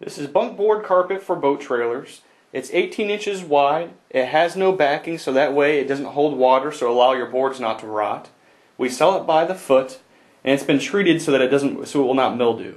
This is bunk board carpet for boat trailers. It's 18 inches wide. It has no backing, so that way it doesn't hold water, so allow your boards not to rot. We sell it by the foot, and it's been treated so that it doesn't, so it will not mildew.